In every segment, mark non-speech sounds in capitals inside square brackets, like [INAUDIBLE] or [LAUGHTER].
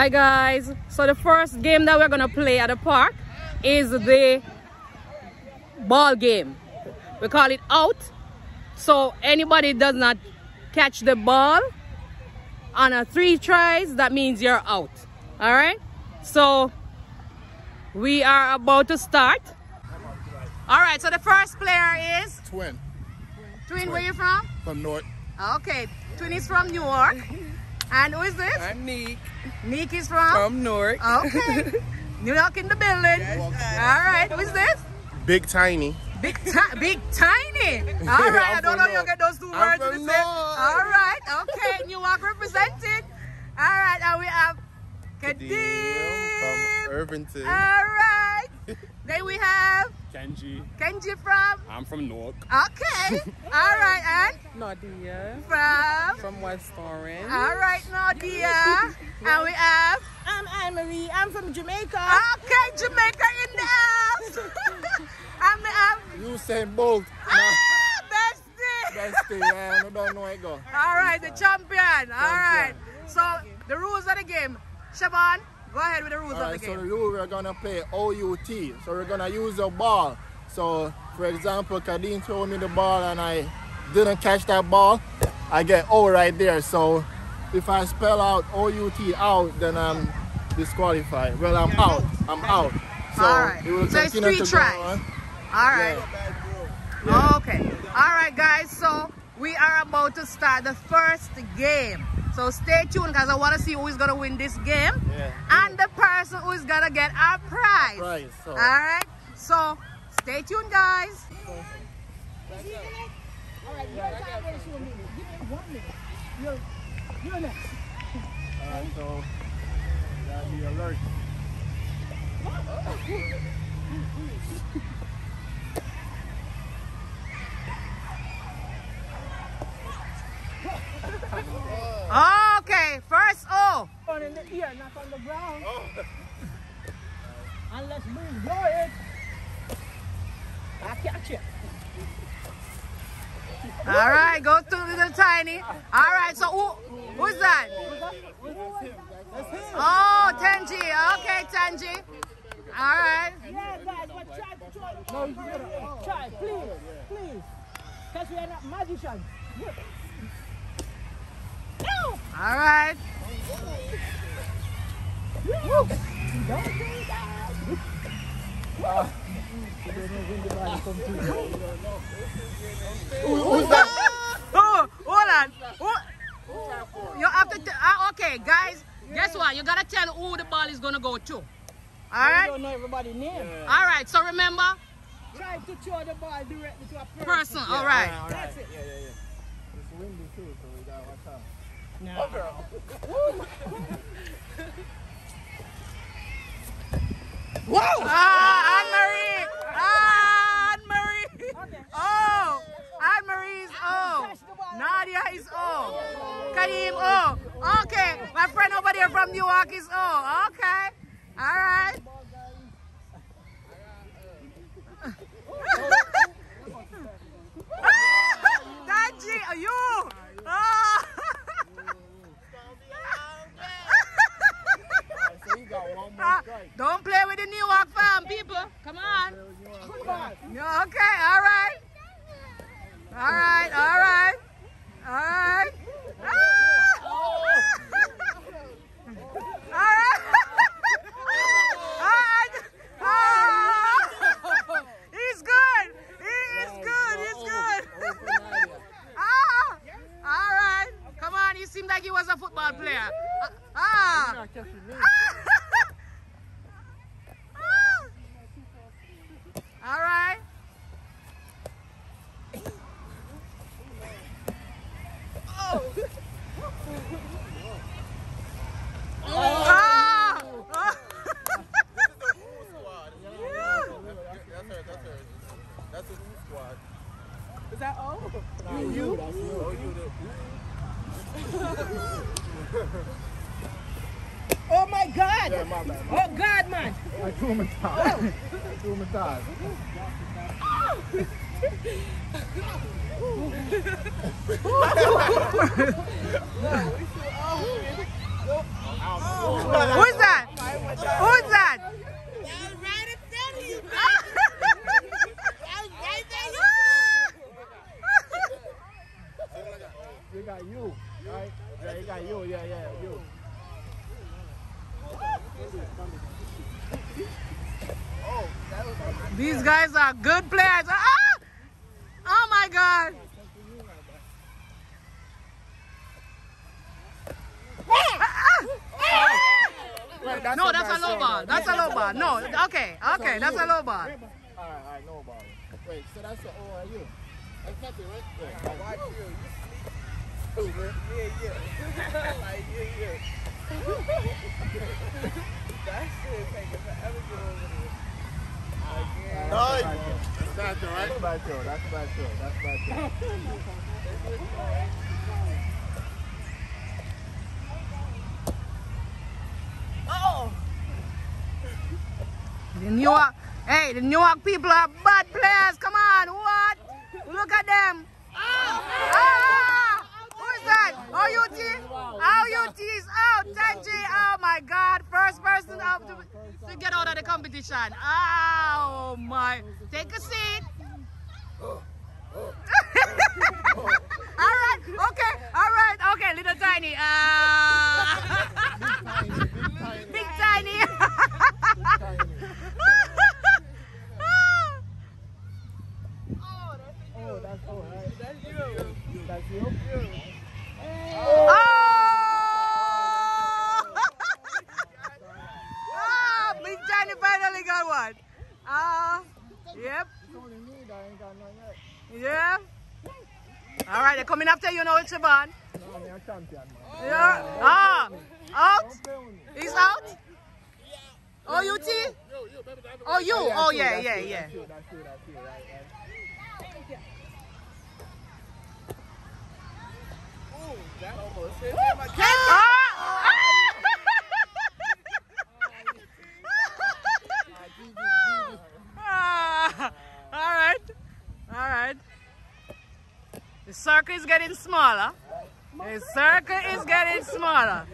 Hi guys. So the first game that we're gonna play at the park is the ball game. We call it out. So anybody does not catch the ball on a three tries, that means you're out. All right. So we are about to start. All right. So the first player is Twin. Twin. Twin. Where you from? From North. Okay. Twin is from New York. And who is this? I'm Neek Nick is from. from Newark. Okay. [LAUGHS] New York in the building. All right. Who is this? Big Tiny. Big, ti big tiny. All [LAUGHS] right. I don't from know you North. get those two I'm words in from the same. All right. Okay. New York represented. All right. And we have Kadeem. From Irvington. All right. [LAUGHS] then we have Kenji. Kenji from. I'm from Newark. Okay. [LAUGHS] All right. and? Nadia from. from West Orange. All right, Nadia. [LAUGHS] And we have. I'm Anne Marie. I'm from Jamaica. Okay, Jamaica in the house. [LAUGHS] and we have. Usain Bolt. Ah, bestie. Bestie, yeah, I don't know where it go. All right, the champion. All right. So the rules of the game. Siobhan, go ahead with the rules of Alright, the so the rule we're gonna play OUT. So we're gonna use a ball. So for example, Kadeem throw me the ball and I didn't catch that ball, I get O right there. So if I spell out OUT out, then I'm disqualified. Well, I'm out. I'm out. So All right. will So it's three tries. All right. Okay. All right, guys. So we are about to start the first game. So stay tuned because I want to see who is going to win this game Yeah. and the person who is going to get our prize. Prize, so- All right. So stay tuned, guys. All right, your time is two minutes. Give me one minute. You're, you're next. Alright, so you gotta be alert. Okay. First O. On in the ear, not on the ground. Oh. [LAUGHS] Unless move blow it. I catch it. All right. Go to little tiny. All right. So who? Who's that? Oh, Tenji. Okay, Tenji. All right. Yeah, guys, but try to try. No, you gotta oh. try, please, please. Because we are not magicians. No! All right. Don't that. Oh, hold on. Who- You have to. T- ah, okay, guys. Guess what? You gotta tell who the ball is gonna go to. All I don't know everybody's name. All right. So remember, Try to throw the ball directly to a person. person. All right. That's it. Yeah, yeah, yeah. It's windy too, so we gotta watch out. Ah, Anne Marie. Ah, Anne Marie. Oh, Anne Marie is O. Nadia is O. Kadeem O. Okay, my friend over there from New York is O. Okay. All right. Danji, you. Oh. So you got one more Ah, strike. Don't play with the New York farm, people. Come on. Okay, all right. All right, all right. All right. Ah! All right. All right. Ah! He's good. He is good. He's good. Ah! All right. Come on. He seemed like he was a football player. Ah! All right. Ah! Ah! That's her, that's her. That's a new squad. Is that all? You? That's you. Oh, you Oh my God! Yeah, my bad. Oh God, man! I threw a tie. I threw him a tie. Who's that? Who's that? You got you, right? Yeah, you got you. Yeah, yeah, you. These guys are good players. Ah! Oh my God. Wait, No, that's a bad low shot, ball. though. That's a low ball. No, okay, okay, that's a low ball. Alright, alright, no ball. Wait, so that's the ORU. That's nothing, right? Yeah. Watch you. Nice. That's bad, That's bad throw. That's bad throw. That's bad [LAUGHS] The New York, hey, the New York people are bad players. Come on, what? Look at them. Ah! Who is that? OUT? OUT is out. Tanji, oh my God. First person out to, to get out of the competition. Oh my. Take a seat. [LAUGHS] all right, okay, all right, okay, little tiny. Ah. [LAUGHS] Oh! [LAUGHS] ah, Big Johnny finally got one. Ah, yep, none yet. yeah. All right, they're coming after you now, it's Siobhan. Yeah. Ah, out. He's out. Oh, you T? Oh, you. Oh, yeah, yeah, yeah. That's you, that's you, that's you, right, right. Ah, [LAUGHS] all right, all right. The circle is getting smaller. The circle is getting smaller.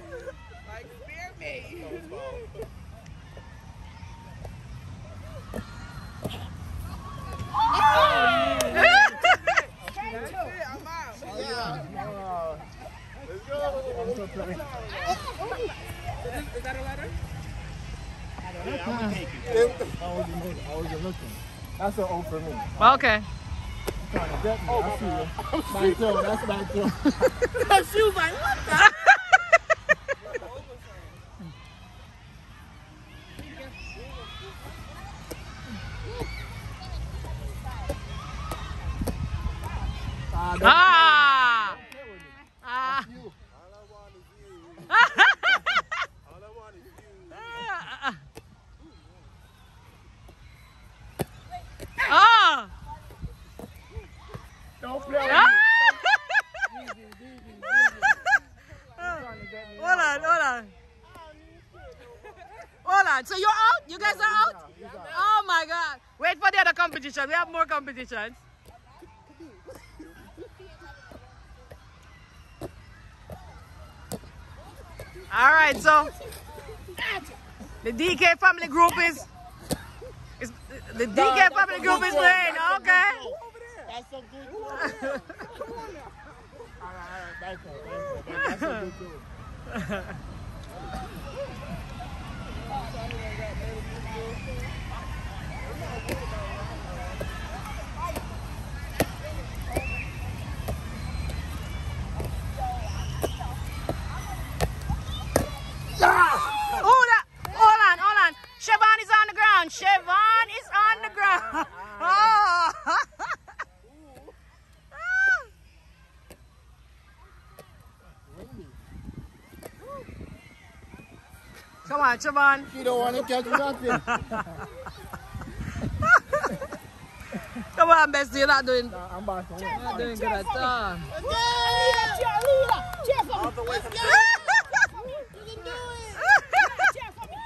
[LAUGHS] I'm so sorry. I wasn't looking. I wasn't looking. That's an O for me. Okay. Trying to get me. I see you. My throw. That's [LAUGHS] my throw. Ah, that's Ah. play with me. Ah. You. Ah. Don't play with Ah. me. Easy, easy, easy. Trying to get me Hold on, hold on. Hold on. So you're out? You guys are out? Oh my God. Wait for the other competition. We have more competitions. All right, so the DK family group is, is the DK family group is playing. Okay. That's a good goal. Alright, alright, that's a- that's a- that's a good goal. [LAUGHS] Hold on, hold on, hold on. Siobhan is on the ground. Siobhan is on the ground. Oh. [LAUGHS] Come on, Siobhan. She don't want to catch nothing. Come on, Bessie. You're not doing, Nah, I'm about to win. not doing good at all. Cheer, leader. Cheer for me. Let's go. You can do it. Cheer for me.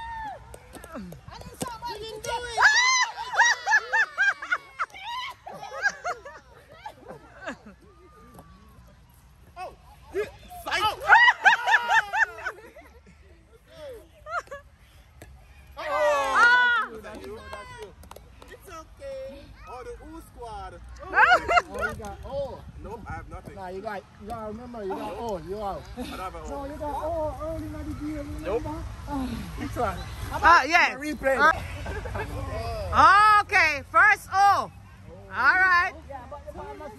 I need somebody to do it. you got, you got, remember, you got O, you out. I don't have an No, O. you got O early in the game, remember? Which one? Ah, yes. Replay. Okay, first O. All right.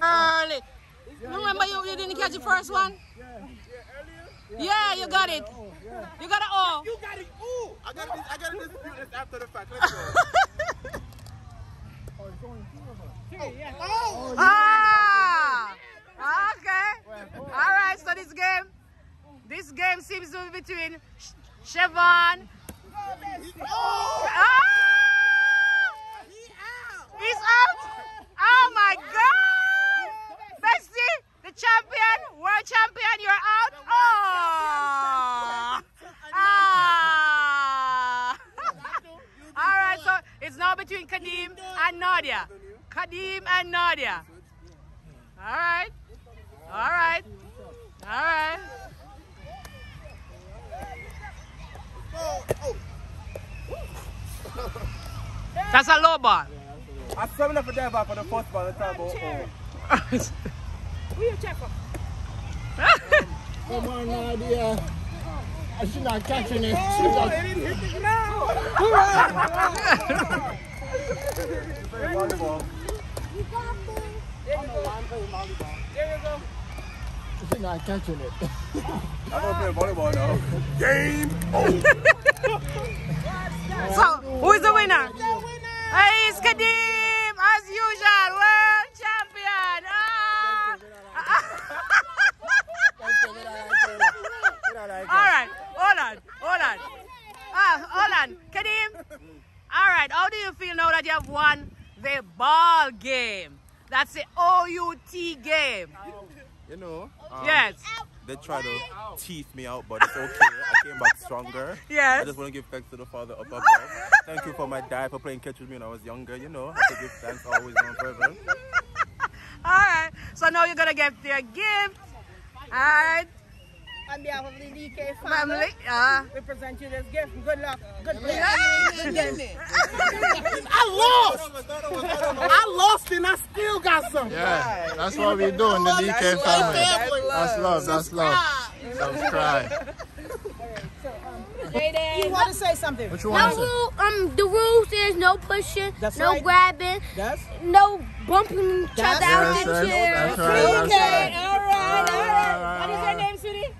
Early. Remember you, you didn't catch the first one? Yeah, you got it. You got an O. You got it. Ooh, I got to I got to dispute this after the fact. Let's go. Oh, it's only two of us. Oh, Ah! Okay. All right, so this game, this game seems to be between Sh- Chevron. Ah! He's out. Oh my God! Bestie, the champion, world champion, you're out. Oh! Ah! All right, so it's now between Kadeem and Nadia. Kadeem and Nadia. All right. All right. All right. That's a low ball. I seven up for that back for the first ball. Let's talk about O. [LAUGHS] Who check for? Come on, Nadia. She's not catching it. She's not. Volleyball. She's not catching it. I'm gonna play volleyball now. Game over. So, who is the winner? Hey, it's Kadeem, as usual, world champion. Ah. [LAUGHS] All right, hold on, hold on. Ah, hold on, Kadeem. All right, how do you feel now that you have won the ball game? That's the OUT game. You know. um, Yes, They try to teeth me out, but it's okay. I came back stronger. Yes. I just want to give thanks to the Father up above. [LAUGHS] Thank you for my dad for playing catch with me when I was younger. You know, I have to give thanks always and forever. [LAUGHS] All right, so now you're gonna get your gift. All right, On behalf of the DK family. family, Uh, we present you this gift. Good luck. Good luck. [LAUGHS] I lost. I lost and I still got some. Yeah, that's what we do in the DK family. That's love. That's love. Subscribe. You want to say something? What you No want to say? rule, um, the rules is no pushing, That's no right. grabbing, Yes. no bumping each That's other out Yes, the chair. that's right. Okay, all right, all right. What is your name, sweetie?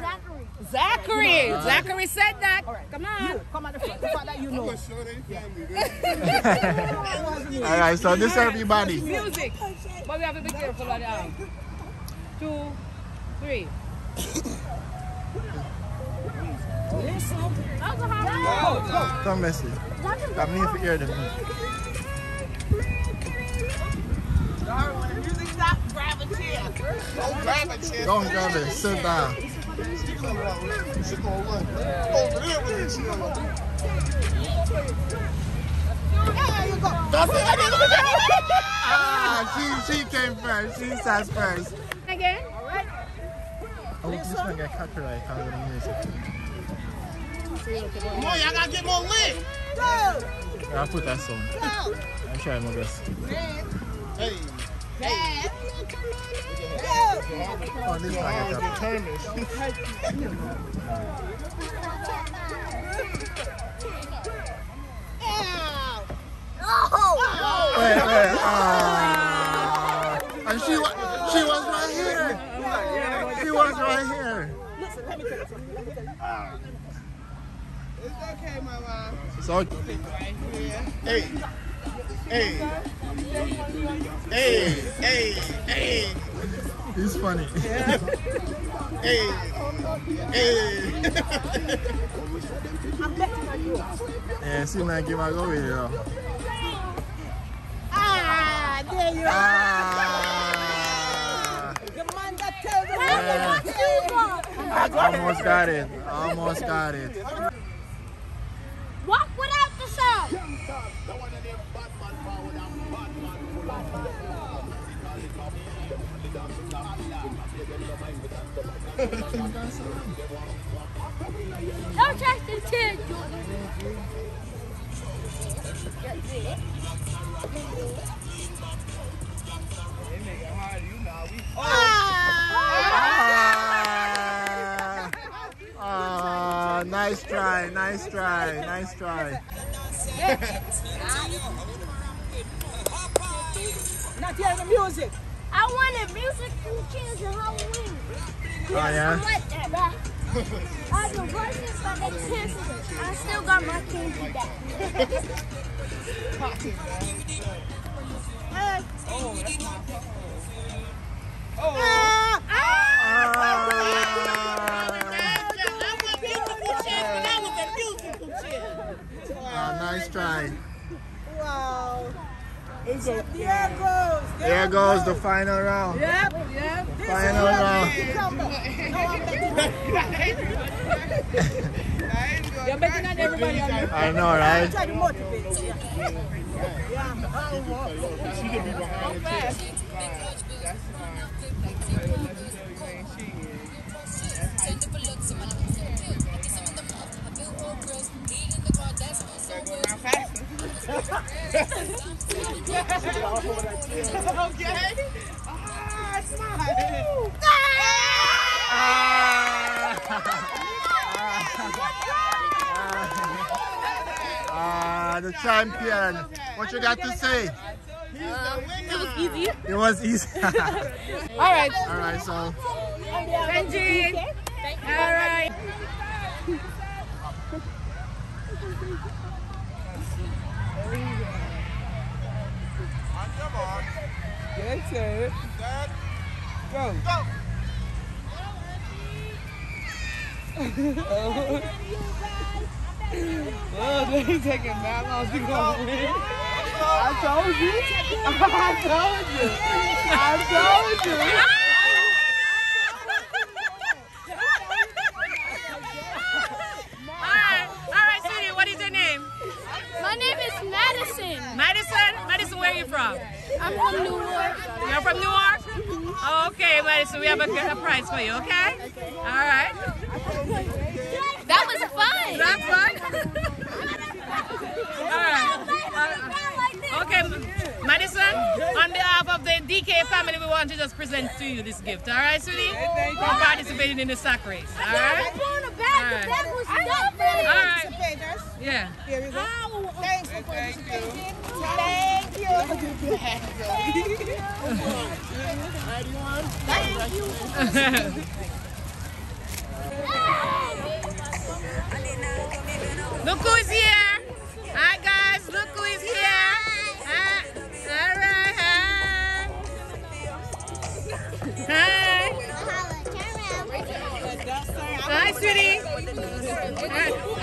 Zachary. Zachary. Zachary said that. Come on. You. Come on the front. The fact that you know. [LAUGHS] All right, so this everybody. Music. But we have to be careful of that. Two, three. Come, Messi. I need to hear them. Don't grab it. Sit down. Ah, she, she came first. She says first. Again. Oh, this one get copyright because of the music. Come on, y'all gotta get more lit. I'll put that song. I'm trying my best. Oh, this one get copyright. Wait, wait. Ah. And she, wa- she was right here. She was right here. It's okay, mama. So, Hey, hey, hey, hey, hey, it's funny. hey, hey. Yeah, see, man, give my go with you. Ah, there you are. Ah. The man that tells the Yeah. Almost got it. Almost got it. Don't ah. Ah, nice try, nice try, nice try. Now hear the music. I wanted music and kids and Halloween. Oh yeah? I like that, bruh. [LAUGHS] I had the verses, but they canceled it. I still got my candy back. [LAUGHS] Ah, nice try. Wow. Is it? There goes. There goes the final round. Yep, yep. Final round. You're betting on everybody I know, right? Try to motivate you. Okay. Ah, smile. Ah, the champion. What you got to say? It was easy. It was easy. [LAUGHS] All right. All right, so Benji. All right. Get set. Go. Go. Oh, they taking that long to go win. I told you. I told you. I told you. All right. All right, sweetie. What is your name? My name is Madison. Madison. Madison, where are you from? I'm from Newark. You're from Newark? Oh, okay, Madison. We have a, a prize for you, okay? All right. That was fun. That's fun. All right. Uh, okay, Madison, on behalf of the DK family, we want to just present to you this gift. All right, sweetie? thank you. For participating in the sack race. All right? The bag was stuck. All right. Participators, Yeah. here we go. Thanks for participating. Thank you. [LAUGHS] Look who's here. Hi, guys. Look who is here. Hi. Hi. Sweetie.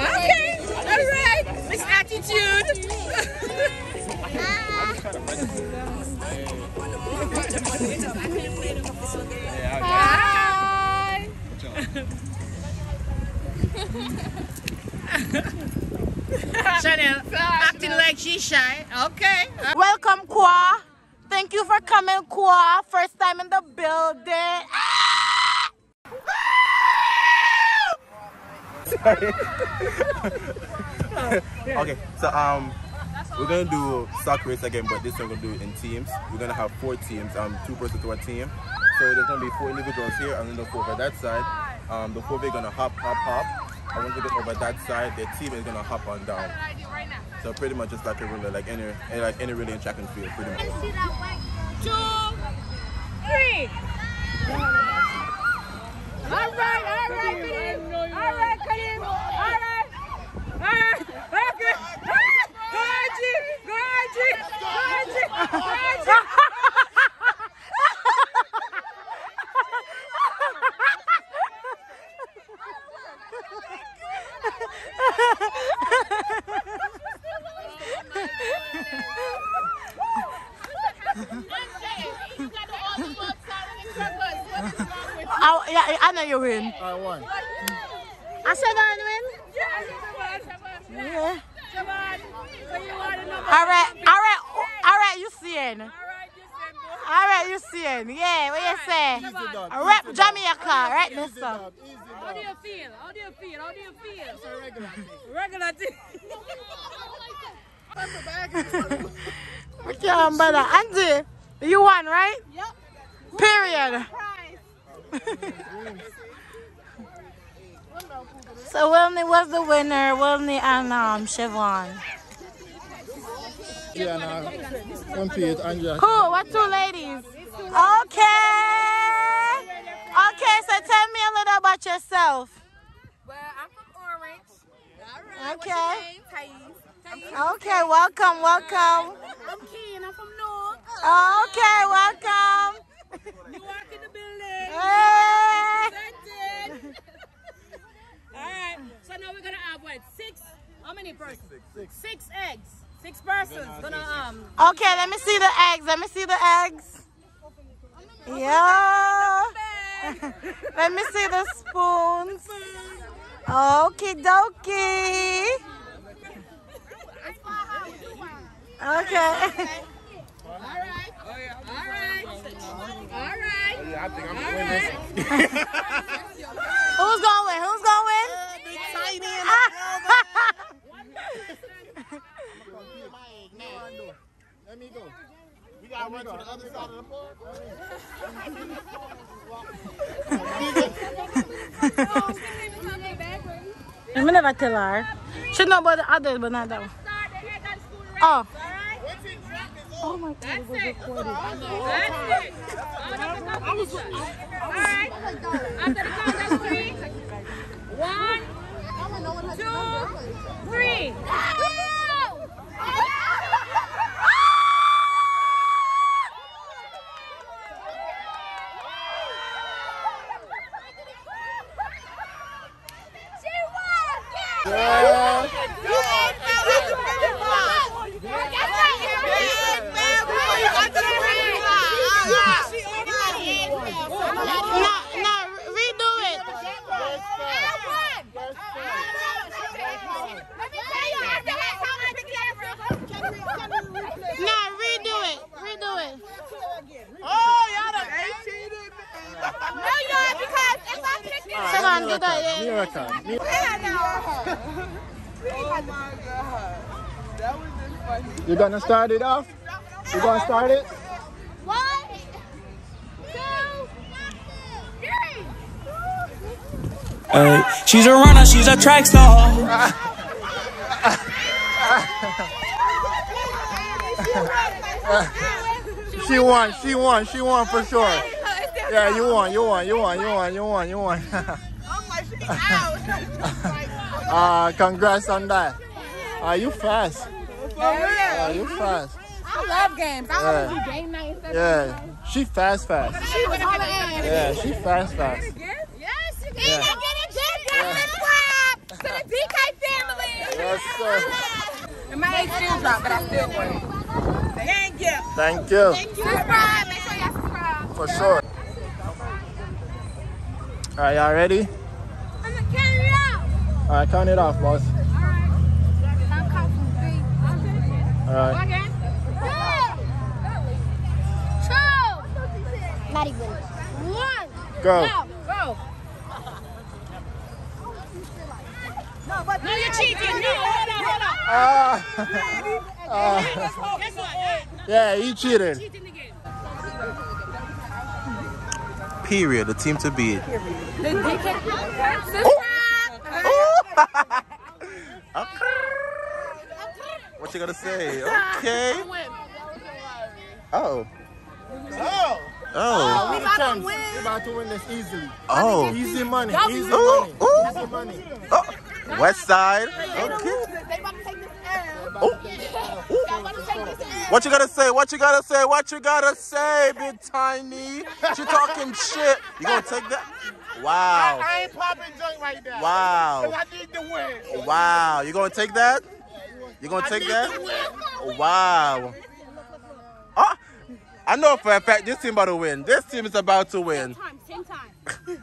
Okay. All right. Miss Attitude. Hi. Chanel acting like she's shy. Okay. Welcome, Kwa. Thank you for coming, Kwa. First time in the building. [LAUGHS] Okay, so um, we're gonna do stock race again, but this time we're gonna do it in teams. We're gonna have four teams, um, two person to a team. So there's gonna be four individuals here, and then the four over that side. Um, the four they're gonna hop, hop, hop. And once they get over that side, their team is gonna hop on down. So pretty much just like a relay, like any, like any relay in track and field, pretty much. two, three. All right, all right, Kadeem. All right. All right. Okay. Go Go Go Go G. Oh, yeah, I you win. I won. I said I win. Yeah. All right, all right, all right, you seeing. All right, you seeing. Yeah, what you say? Easy dog. Rep Jamaica, right, mister? How do you feel? How do you feel? How do you feel? It's a regular thing. Regular thing. [LAUGHS] Okay, um, brother. Angie, you won, right? Yep. Period. [LAUGHS] So Wilney was the winner. Wilney and um Siobhan. Yeah, now compete Andrea. Cool. What two ladies? Okay. Okay. So tell me a little about yourself. Well, I'm from Orange. Okay. Thais. Okay. Welcome. Welcome. I'm Keen. I'm from Newark. Okay. Welcome. [LAUGHS] Newark in the building. [LAUGHS] Hey. [LAUGHS] All right. So now we're gonna have what? Six? How many persons? Six. Six eggs. Six persons gonna um. Okay. Let me see the eggs. Let me see the eggs. Yeah. Let me see the spoons. Okie dokie. Okay. All right. All right. All right. Yeah, I think I'm gonna win this. Who's going to win? Who's going to win? Let me go. We gotta run to the other side of the park. I never tell her. She know about the others, but not that one. Oh. That's it. All right. After the count of three. One, two, three. No, no, redo it. No, redo it. Redo it. Come on, do that. Yeah. Miracle. Oh my god. That was just funny. You gonna start it off? You're gonna start it? One, two, three. Ay, she's a runner, she's a track star. [LAUGHS] She won. She won. She won for sure. Yeah, you won. You won. You won. You won. You won. You won. [LAUGHS] [LAUGHS] uh, congrats on that. Are you fast? Are you fast? I love games. I Yeah. always do game night and stuff. Yeah. She fast, fast. She was on the. Yeah, she fast, fast. Yes, you Yeah. can. I get a jet clap to the DK family. Yes, sir. And my age still dropped, but I still win. Thank you. Thank you. Subscribe. Make sure y'all subscribe. For sure. All right, y'all ready? I'm gonna count it out. All right, count it off, boss. I'll count from three. All right. Again. Two. Two. One. Go. Go. No, you're cheating. No, hold on, hold on. Ah. Ah. Guess what? Yeah, he cheated. Cheating the. Period. The team to beat. Oh. [LAUGHS] what you gonna say? Okay. Oh. oh. Oh. Oh. We about to win. We about to win this easily. Oh. Easy money. Easy money. Easy money. Oh. West side. Okay. Oh. What you gotta say? What you gotta say? What you gotta say, big tiny? She talking shit. You gonna take that? Wow. I ain't popping joint right now. Wow. I need to win. Wow. You gonna take that? You gonna take that? Wow. Oh, I know for a fact this team about to win. This team is about to win. Ten times.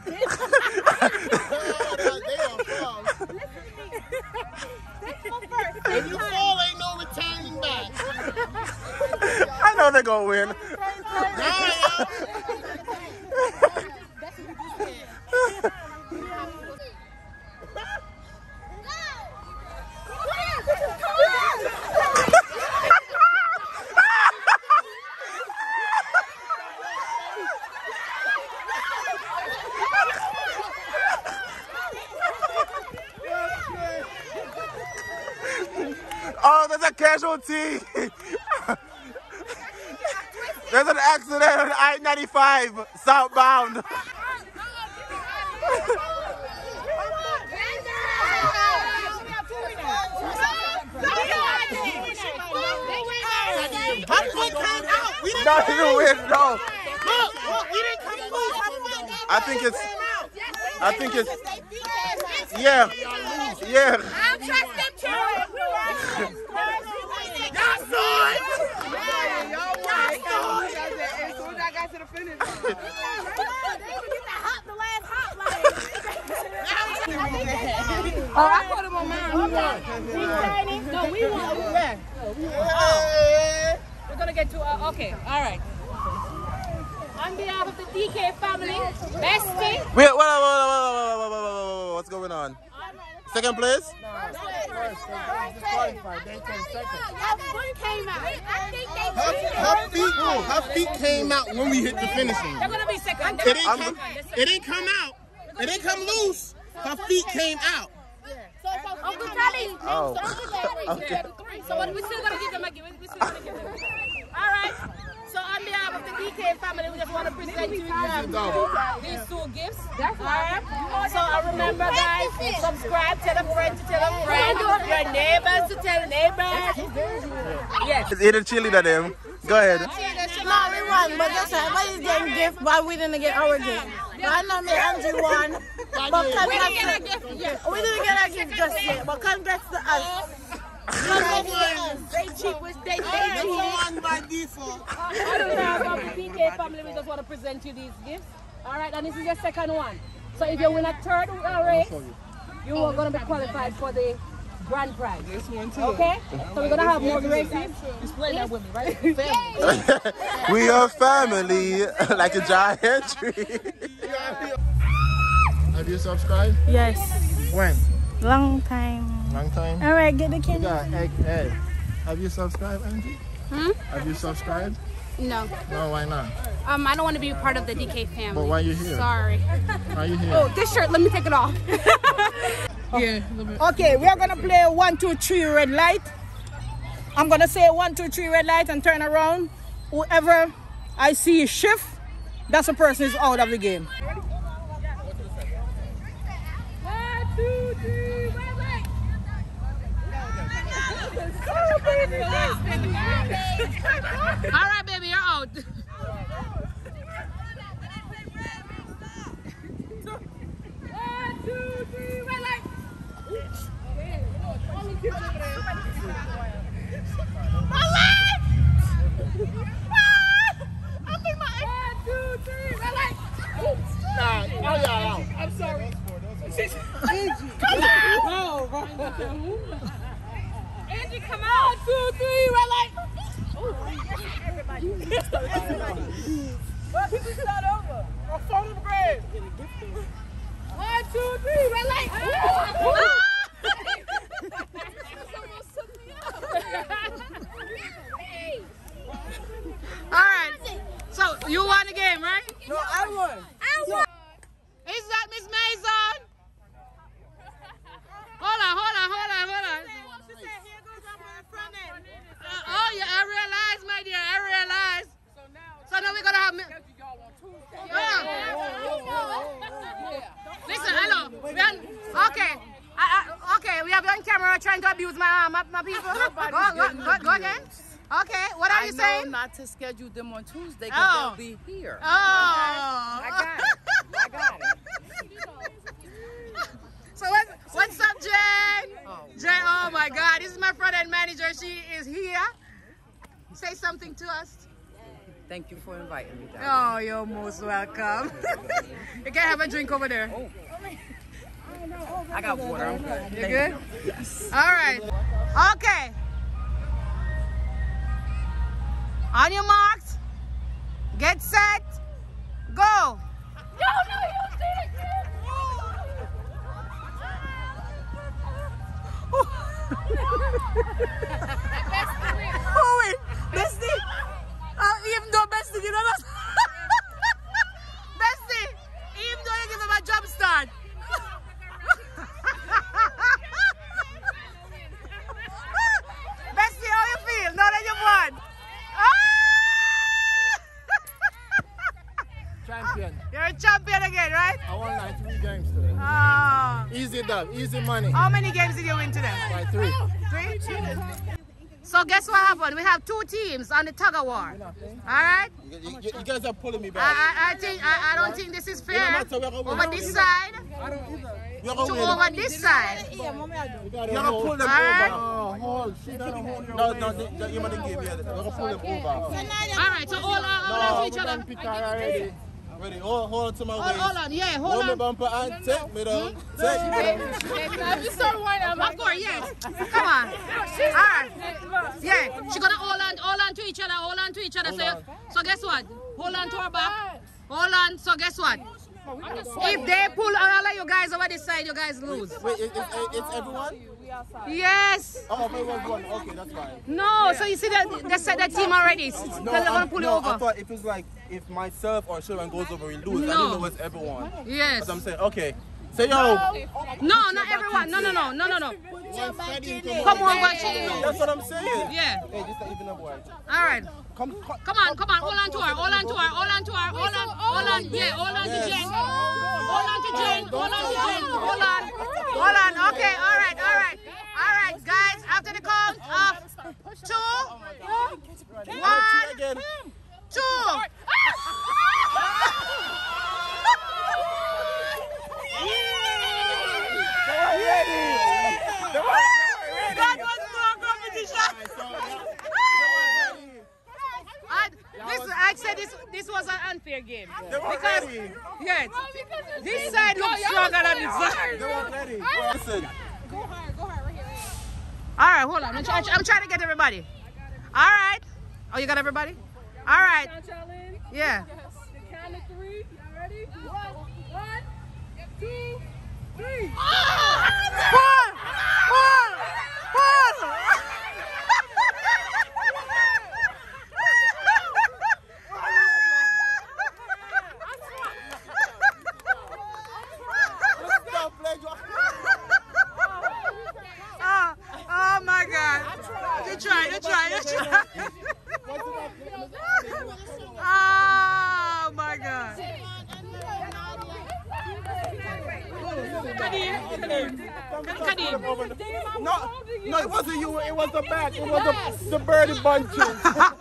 Ten times. [LAUGHS] Oh, same time. If you fall, know they're gonna win. Oh, that's a casualty! accident I-95 southbound. No, did we didn't win, no. Look, look, we didn't come close. I think it's. I think it's. Yeah. Yeah. Oh, I put him on mine. No, we want. We're gonna get to. Uh, okay, all right. On behalf of the DK family, bestie. Wait, wait, wait, wait, wait, wait, wait, wait, wait, wait, what's going on? Second place? Her feet, her feet came out when we hit the finishing. They're gonna be second. It didn't come, it didn't come out. It didn't come loose. Her feet came out. Uncle Charlie. Oh. [LAUGHS] Okay. So what, we still gonna give them a gift. We still gonna give them. All right. So on behalf of the DK family, we just want to present to you um, these two gifts. All right. So uh, remember, guys, subscribe, tell a friend to tell a friend, your neighbors to tell neighbors. Yes. It's either chili than them. Go ahead. No, we won, but that's why everybody's getting gift, but we didn't get our gift. But I know me and Angie won. But congrats to, we didn't get our gift just yet, but congrats to us. Congrats to us. They cheap, which they, they cheap. One by default. On behalf of the DK family, we just want to present you these gifts. All right, and this is your second one. So if you win a third race, you are going to be qualified for the grand prize. This one too. Okay? So we're going to have more races. Explain that with me, right? Family. [LAUGHS] we are family, [LAUGHS] like a giant [LAUGHS] tree. Have you subscribed? Yes. When? Long time. Long time? All right, get the candy. got egg, egg. Have you subscribed, Angie? Hmm? Have you subscribed? No. No, why not? Um, I don't want to be a part of the DK family. But why you here? Sorry. Why you here? Oh, this shirt, let me take it off. Yeah, a. Okay, we are gonna play one, two, three red light. I'm gonna say one, two, three red light and turn around. Whoever I see shift, that's the person is out of the game. One, two, three, wait, wait. All right, baby, you're out. One, two, three, red light. One, two, three, red light. Nah, oh, yeah, yeah. I'm sorry. Angie, come on. One, two, three, red light. Start over. Or phone the grave. One, two, three, red light. All right. So you won the game, right? No, I won. Is that Miss Mason? Hold on, hold on, hold on, hold on. Uh, oh yeah, I realize, my dear, I realize. So now we're gonna have. mi- Oh. Listen, hello. We are, okay. I, I, okay, we have you on camera trying to abuse my uh, my, my people. Go, go, go, go again. Okay, what are I you know saying? not to schedule them on Tuesday because Oh. they'll be here. Oh. I got it. I got it. [LAUGHS] So what, what's up, Jane? Oh, Jane, oh my God, this is my friend and manager. She is here. Say something to us. Thank you for inviting me down. Oh, you're most welcome. [LAUGHS] you can have a drink over there. Oh. [LAUGHS] I got water. I'm good. You good? Yes. All right. Okay. On your marks. Get set. Go. No, no, you did Oh wait, Bestie. Uh, even though Bestie them [LAUGHS] a Bestie, even though you give them a jump start. Did that. Ah. Easy money. How many games did you win today? By three. Three? So guess what happened? We have two teams on the tug of war. All right? You, you- you- you guys are pulling me back. I, I think I, I don't think this is fair. matter, we're gonna. Over this side You're to gonna win. over this side. You gotta You're gonna pull hold. them Alright. over. Oh, hold. She gotta hold your No, waist. no, the, the, you might give me. You're gonna pull them over. All right, so hold on, hold on No, to we each done other. Pick her already. Ready? Hold, hold on to my Hold, waist. hold on, yeah, hold Hold me on. bumper and take me down. Take me down. Of course, yes. Come on. All right. Yeah, she gonna hold on, hold on to each other, hold on to each other. So, so guess what? Hold on to her back. Hold on. So guess what? If they pull all of you guys over this side, you guys lose. Wait, it, it, it's everyone? Yes. Oh, but it was one. Okay, that's fine. No. So you see that they set that team already. So No, they're gonna pull you no, I over. thought if it's like if myself or Sherman goes over, we lose. I No. didn't know it's everyone. Yes. But I'm saying, okay. Say yo. No, not everyone. No, no, no, no, no, no. Come on. Yeah. That's what I'm saying. Yeah. Hey, just not even a boy. All right. Come, come. Come on, come on, hold on to her, hold on to her, hold on to her, hold on, hold on, yeah, hold on to Jen. Hold on to Jen, hold on to Jen, hold on, hold on, okay, all right, all right, all right, guys, after the count of two, one, two. Ah! That was no competition. I, this, I said this, this was an unfair game. Because, yes, this side looks stronger than this side. They weren't ready. Listen. All right, hold on. I'm, try, I'm trying to get everybody. All right. Oh, you got everybody? All right. Yeah. Count to three. Y'all ready? One, ah one, one. Oh, oh my God. You try, you try, you try. Oh my God. Kadeem, Kadeem, Kadeem. No, no, it wasn't you. It was the back. It was the, the birdie bunches. [LAUGHS]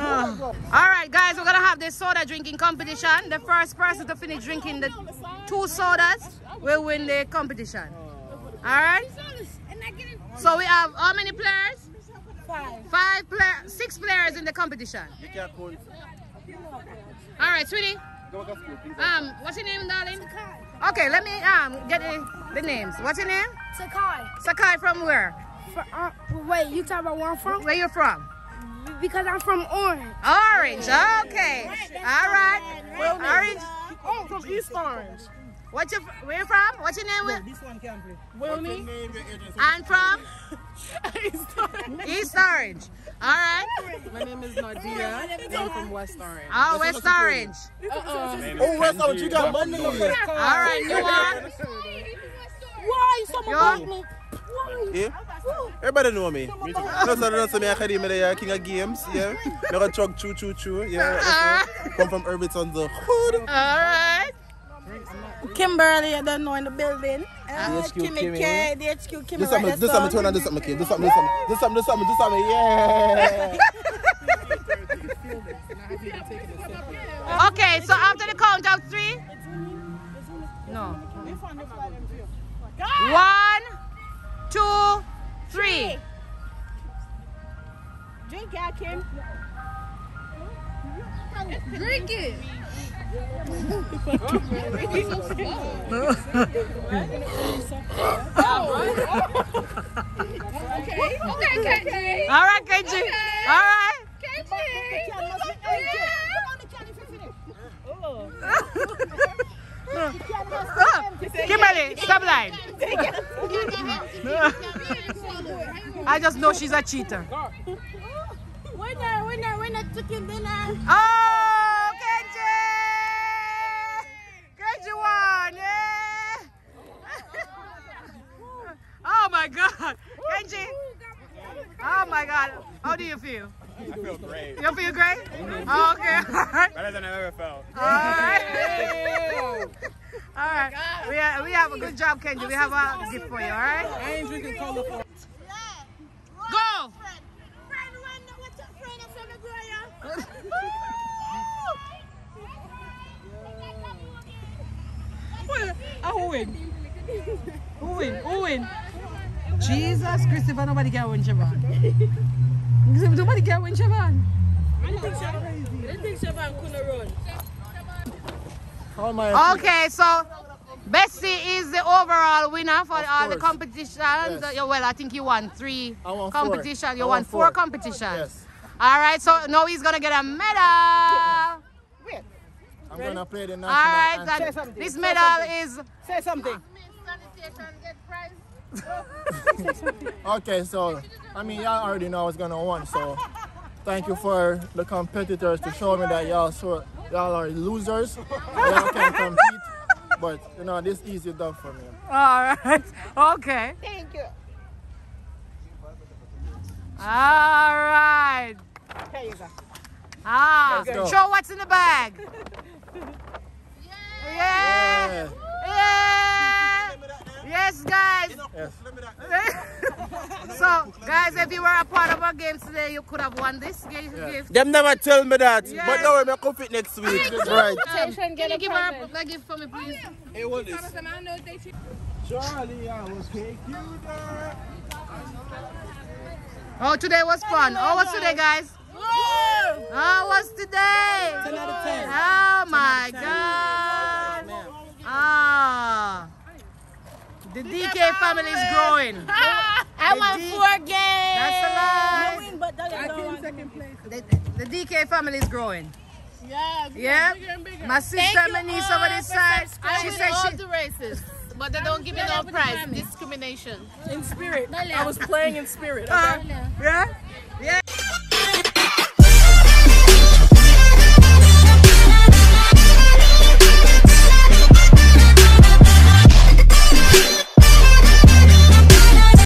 All right, guys, we're gonna have this soda drinking competition. The first person to finish drinking the two sodas will win the competition. All right. So we have how many players? Five. Five players, six players in the competition. You can't. All right, sweetie. Go back to school, please. Um, what's your name, darling? Okay, let me um get the, the names. What's your name? Sakai. Sakai from where? For, uh, wait, you talking about where I'm from? Where you from? Because I'm from Orange. Orange. Okay. All right. Orange. Oh, from East Orange. What's your where you from? What's your name? Wi- This one can play. Wilmy. And from [LAUGHS] East Orange. East Orange. All right. My name is Nadia. I'm from West Orange. Oh, West Orange. Uh-uh. oh, West Orange, you got money. All right, you are. Why you so You are. me? Yeah? Everybody know me. No, so don't say me a Kadeem, me a king of games, yeah. Me a chug choo choo choo, yeah. Uh-huh. Come from Irvington, the hood. All right. Kimberly, I don't know in the building. Uh, DHQ Kimmy Kimmy. K, DHQ Kimmy. Do something, do something, turn on, do something, kid. Do something, do something, do something, do something, do something, yeah. [LAUGHS] Okay, so after the count of three. No. One, two, three. Drink it, Kim. Drink it. Okay, okay, KJ. All right, KG. All right. Kimberly, stop lying. I just know she's a cheater. Winner, winner, winner, chicken dinner. Oh, Kenji! Kenji won! Yeah! oh my God! Kenji! Oh my God! How do you feel? I feel great. You feel great? Oh, okay. All right. [LAUGHS] Better than I've ever felt. All right. [LAUGHS] All right. Oh we have, we have a good job, Kenji. We have a gift for you, all right? I ain't drinking cola for Go! Friend, when, what's your friend from the Goya? Ah, who win? Who win? Who win? Jesus, Christopher, nobody can win Siobhan. Nobody can win Siobhan. How am I? Okay, so Bessie is the overall winner for Of all the course. competitions. Yes. Well, I think you won three I won four. competitions. You won won four, four. competitions. Yes. All right, so now he's gonna get a medal. I'm gonna play the national All right, that, this medal is Say something. [LAUGHS] Okay, so I mean y'all already know I was gonna win, so thank you for the competitors to show me that y'all so y'all are losers. y'all can compete, but you know this easy done for me. all right. Okay. Thank you. All right. Here you go. Ah, Let's go. show what's in the bag. [LAUGHS] Yeah. Yeah. Yeah. Yes, guys. Yes. [LAUGHS] so, guys, if you were a part of our game today, you could have won this game. gift. Them never tell me that, Yeah. but now we're come fit next week. right. Can you give her a, a gift for me, please? Hey, what is? Charlie, I will take you there. Oh, today was fun. Oh, was today, guys? How was today? 10 out of 10. Oh my God. Ah. The DK family is growing. [LAUGHS] I won four games. That's a lie. win, but that I came second place. The, the DK family is growing. Yeah. Yeah. My sister Manise over this side. I She win said all she. the races, but they don't give me no prize. Discrimination. In spirit. I was playing in spirit. Uh, yeah. Yeah.